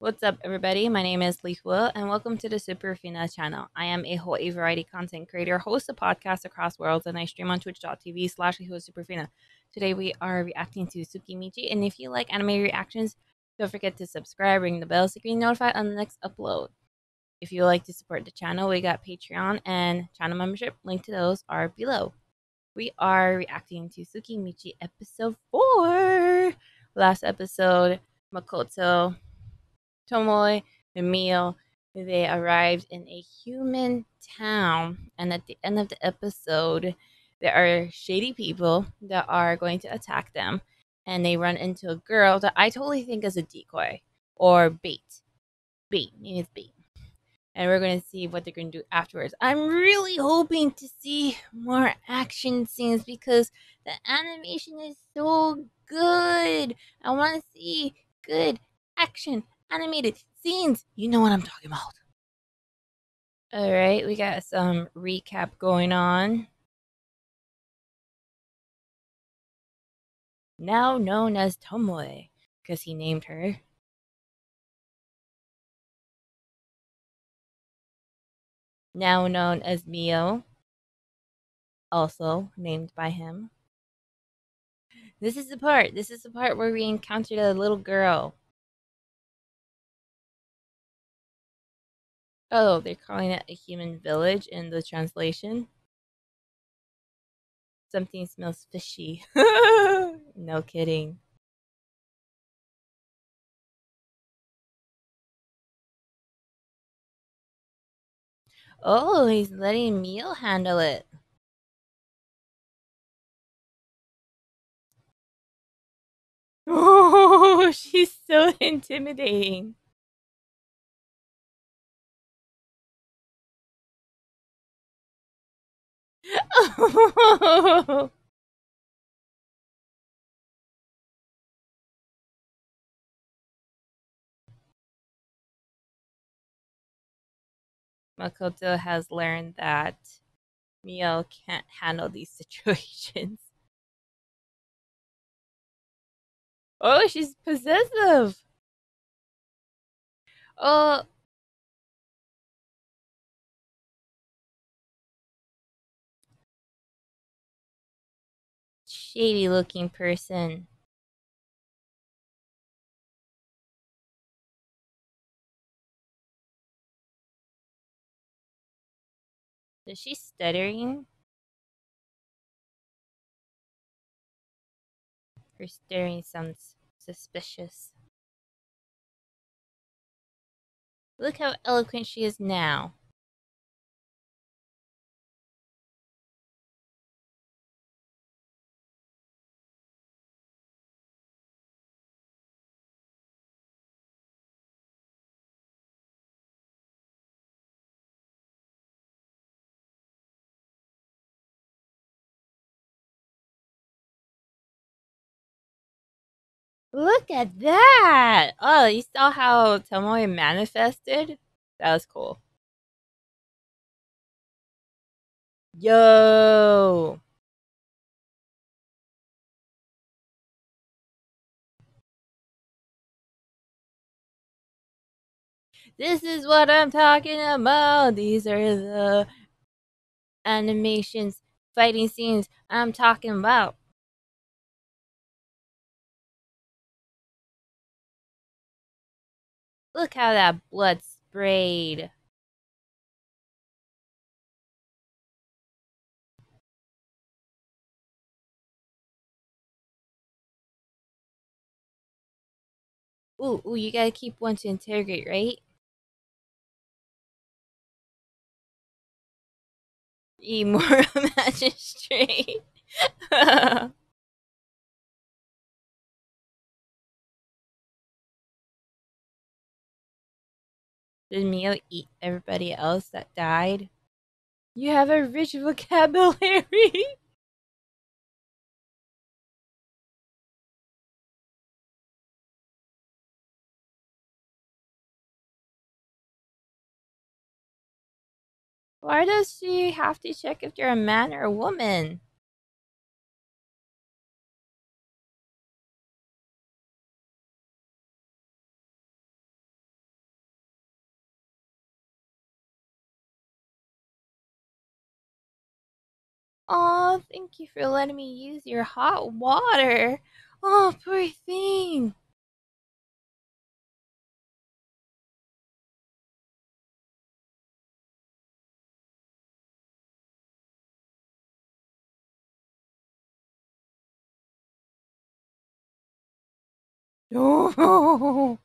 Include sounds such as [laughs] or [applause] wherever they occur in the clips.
What's up, everybody? My name is Lehua, and welcome to the Superfina channel. I am a Hawaii variety content creator, host a podcast across worlds, and I stream on twitch.tv slash Superfina. Today we are reacting to Tsukimichi, and if you like anime reactions, don't forget to subscribe, ring the bell so you can be notified on the next upload. If you would like to support the channel, we got Patreon and channel membership. Link to those are below. We are reacting to Tsukimichi episode 4. Last episode, Makoto Tomoe and Mio, they arrived in a human town. And at the end of the episode, there are shady people that are going to attack them. And they run into a girl that I totally think is a decoy or bait. Bait. It's bait. And we're going to see what they're going to do afterwards. I'm really hoping to see more action scenes because the animation is so good. I want to see good action animated scenes. You know what I'm talking about. All right, we got some recap going on. Now known as Tomoe, because he named her. Now known as Mio, also named by him. This is the part. This is the part where we encountered a little girl Oh, they're calling it a human village in the translation. Something smells fishy. [laughs] no kidding. Oh, he's letting Mio handle it. [laughs] Oh, she's so intimidating. [laughs] Makoto has learned that Mio can't handle these [laughs] situations. Oh, she's possessive. Oh, shady looking person. Is she stuttering? Her staring sounds suspicious. Look how eloquent she is now. Look at that! Oh, you saw how Tomoe manifested? That was cool. Yo! This is what I'm talking about. These are the animations, fighting scenes I'm talking about. Look how that blood sprayed. Ooh, ooh, you gotta keep one to interrogate, right? E more [laughs] magistrate. [laughs] Did Mio eat everybody else that died? You have a rich vocabulary. [laughs] Why does she have to check if you're a man or a woman? Oh, thank you for letting me use your hot water. Oh, poor thing. [laughs] No.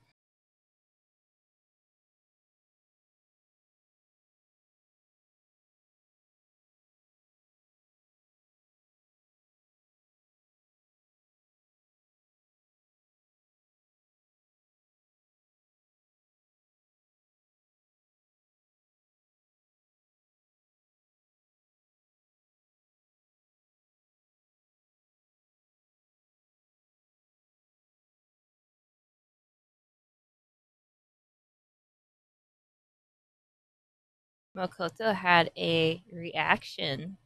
Makoto had a reaction.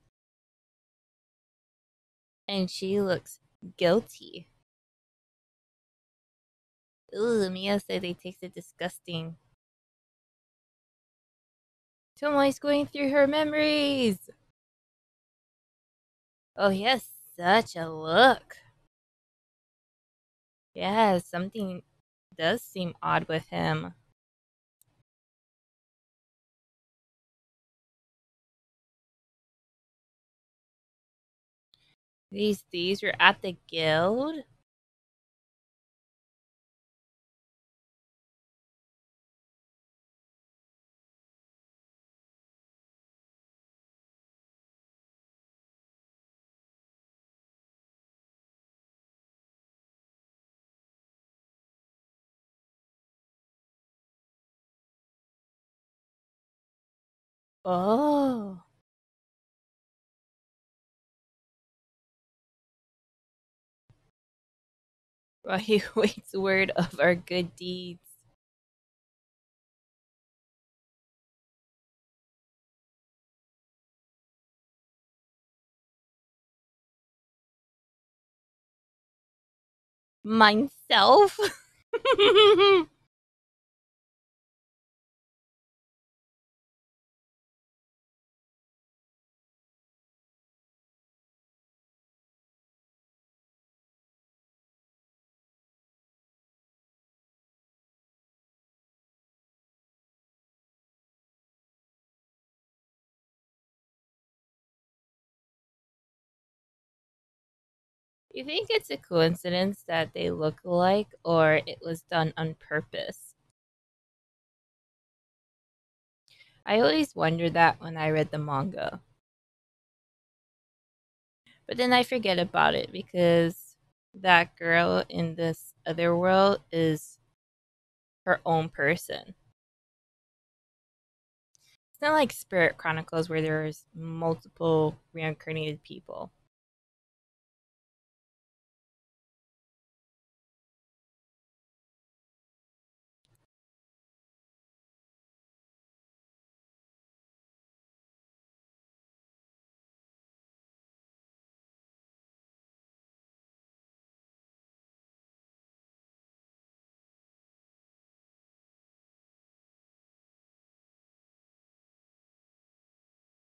And she looks guilty. Ooh, Mio said they tasted disgusting. Tomoe's going through her memories. Oh, he has such a look. Yeah, something does seem odd with him. These thieves were at the guild? Oh. While he [laughs] waits word of our good deeds. Myself? [laughs] You think it's a coincidence that they look alike, or it was done on purpose? I always wondered that when I read the manga. But then I forget about it because that girl in this other world is her own person. It's not like Spirit Chronicles where there's multiple reincarnated people.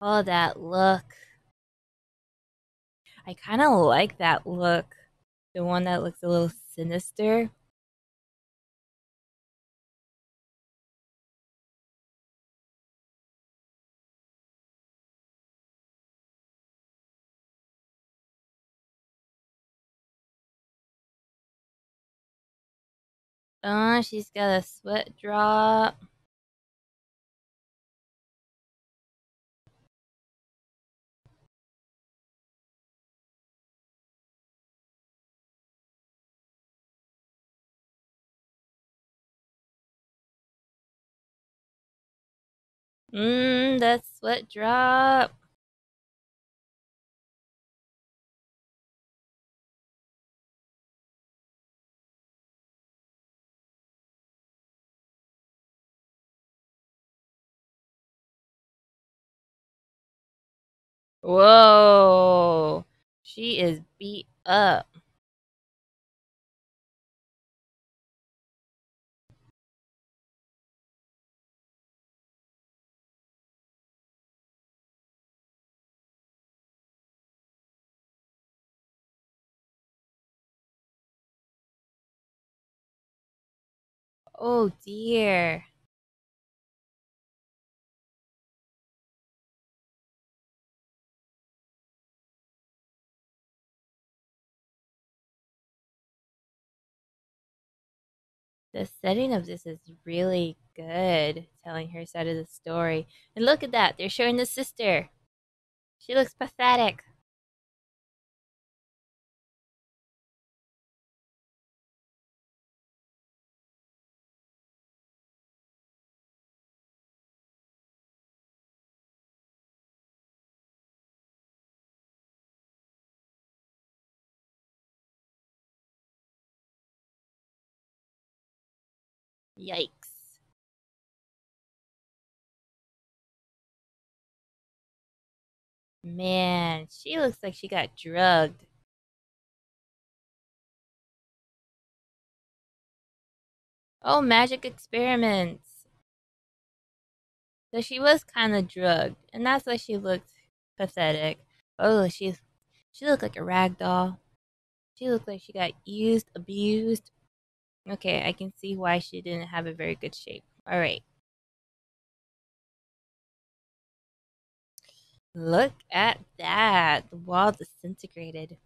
Oh, that look. I kind of like that look. The one that looks a little sinister. Oh, she's got a sweat drop. Mmm, that sweat drop. Whoa. She is beat up. Oh dear. The setting of this is really good, telling her side of the story. And look at that, they're showing the sister. She looks pathetic. Yikes. Man, she looks like she got drugged. Oh, magic experiments. So she was kind of drugged, and that's why she looked pathetic. Oh, she's she looked like a rag doll. She looked like she got used, abused. Okay, I can see why she didn't have a very good shape. All right. Look at that. The wall disintegrated.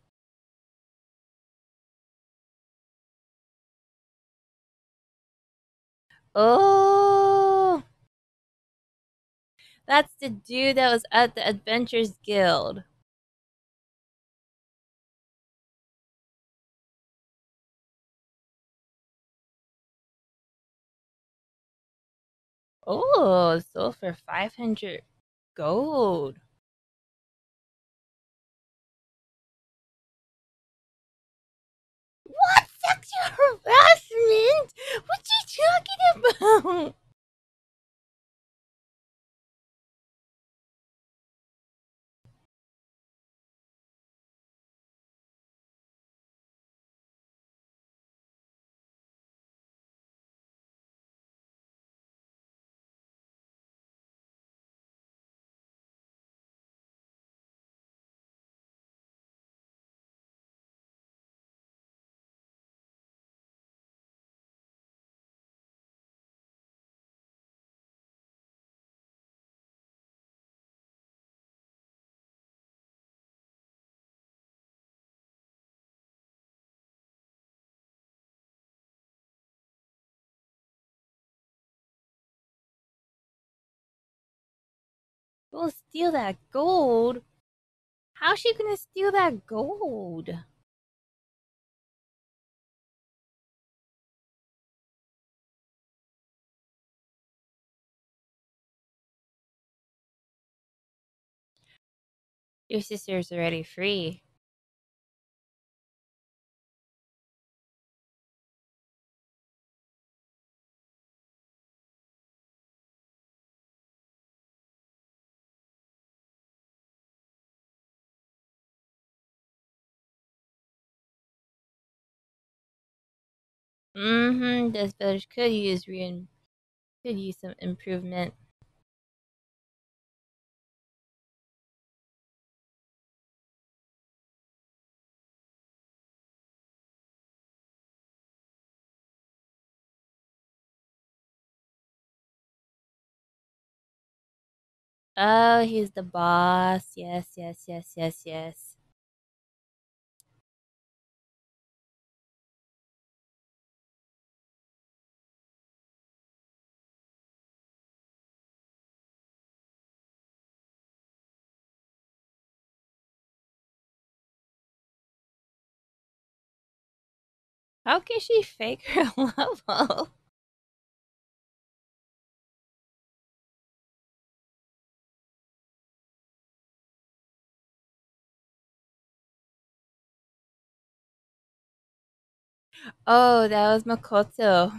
Oh! That's the dude that was at the Adventures Guild. Oh, sold for 500 gold. What sexual [laughs] harassment? What you talking about? Go steal that gold? How's she gonna steal that gold? Your sister's already free. Mm-hmm. This village could use re could use some improvement. Oh, he's the boss. Yes, yes, yes, yes, yes. How can she fake [laughs] her level? Oh, that was Makoto.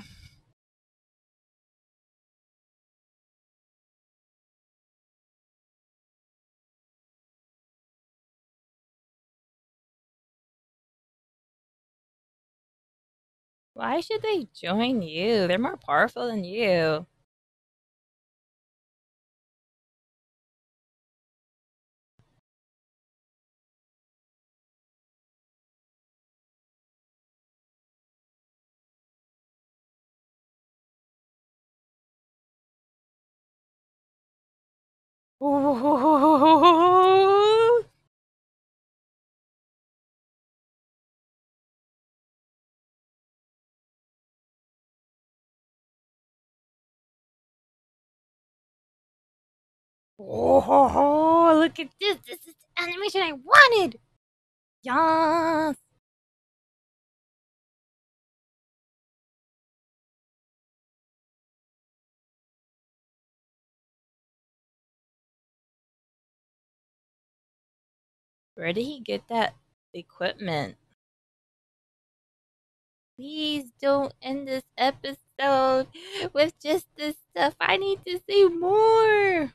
Why should they join you? They're more powerful than you. [laughs] Oh, look at this. This is the animation I wanted. Yes. Where did he get that equipment? Please don't end this episode with just this stuff. I need to see more.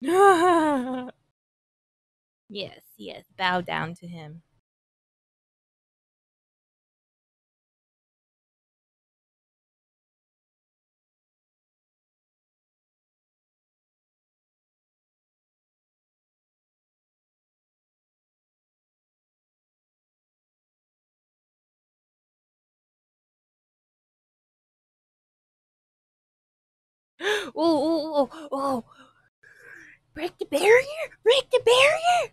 [laughs] yes, yes, bow down to him. oh, oh, oh, oh. Break the barrier! Break the barrier!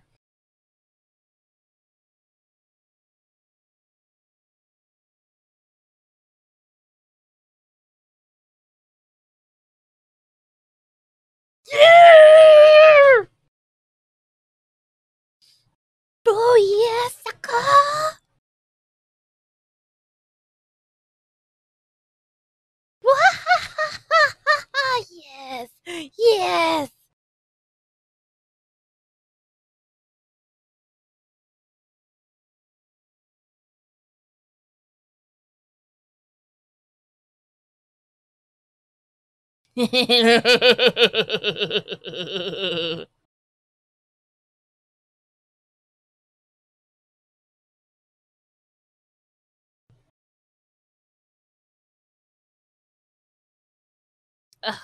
Yeah! Oh, yes, Saka! [laughs] yes, yes. Ugh,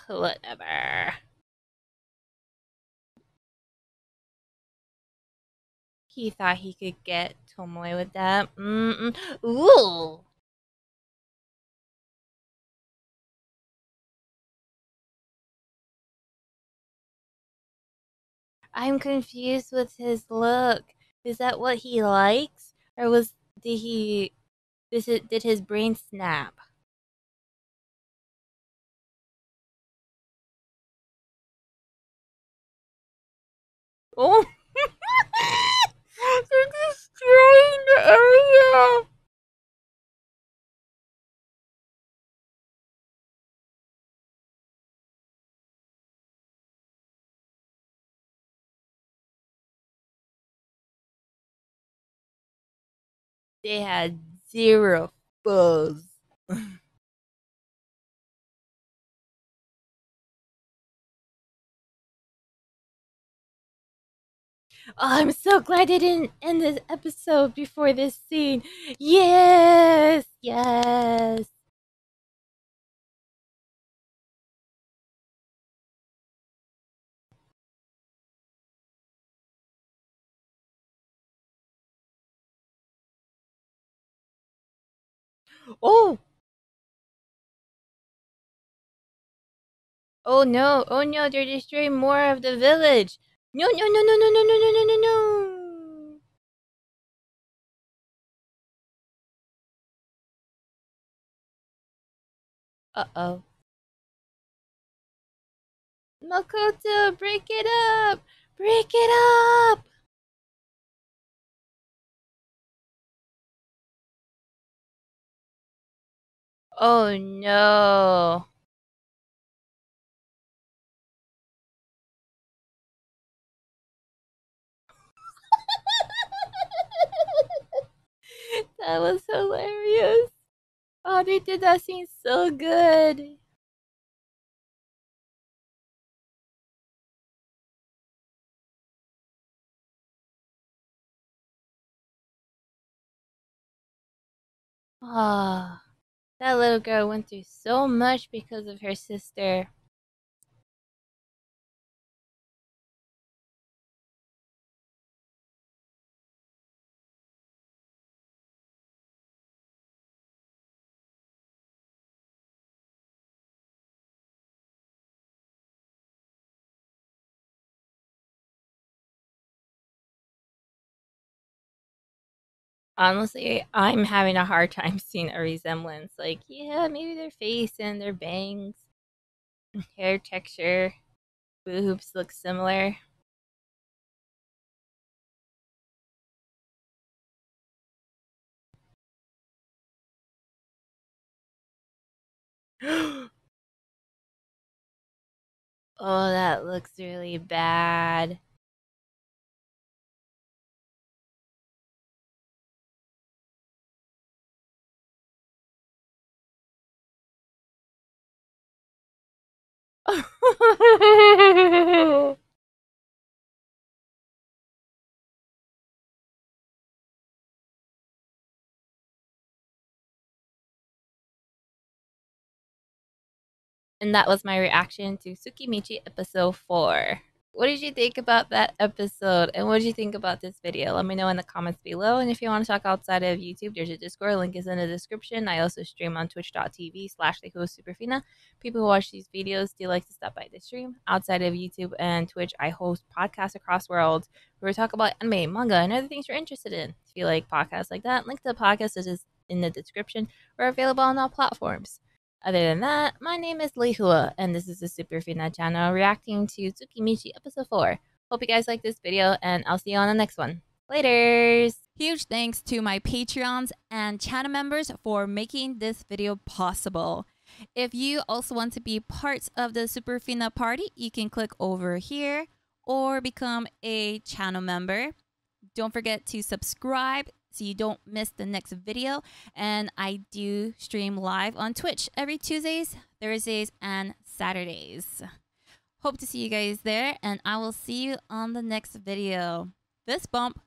whatever. He thought he could get Tomoe with that. Mm-mm. Ooh. I'm confused with his look. Is that what he likes, or was did he? This it did his brain snap? Oh, [laughs] They had zero buzz. [laughs] Oh, I'm so glad they didn't end this episode before this scene. Yes, yes. Oh. Oh no, oh no, they're destroying more of the village. No, no, no, no, no, no, no, no, no, no, no. Uh-oh. Makoto, break it up! Break it up! Oh no. [laughs] that was hilarious. Oh, they did that scene so good. Ah. That little girl went through so much because of her sister. Honestly, I'm having a hard time [laughs] seeing a resemblance. Like, yeah, maybe their face and their bangs, hair texture, boobs look similar. [gasps] oh, that looks really bad. [laughs] and that was my reaction to Tsukimichi episode 4. What did you think about that episode? And what did you think about this video? Let me know in the comments below. And if you want to talk outside of YouTube, there's a Discord. Link is in the description. I also stream on twitch.tv slash Superfina. People who watch these videos do like to stop by the stream. Outside of YouTube and Twitch, I host podcasts across worlds where we talk about anime, manga, and other things you're interested in. If you like podcasts like that, link to the podcast is in the description. We're available on all platforms. Other than that, my name is Lehua, and this is the Superfina channel reacting to Tsukimichi episode 4. Hope you guys like this video, and I'll see you on the next one. Laters! Huge thanks to my Patreons and channel members for making this video possible. If you also want to be part of the Superfina party, you can click over here or become a channel member. Don't forget to subscribe so you don't miss the next video. And I do stream live on Twitch every Tuesdays, Thursdays, and Saturdays. Hope to see you guys there, and I will see you on the next video. This bump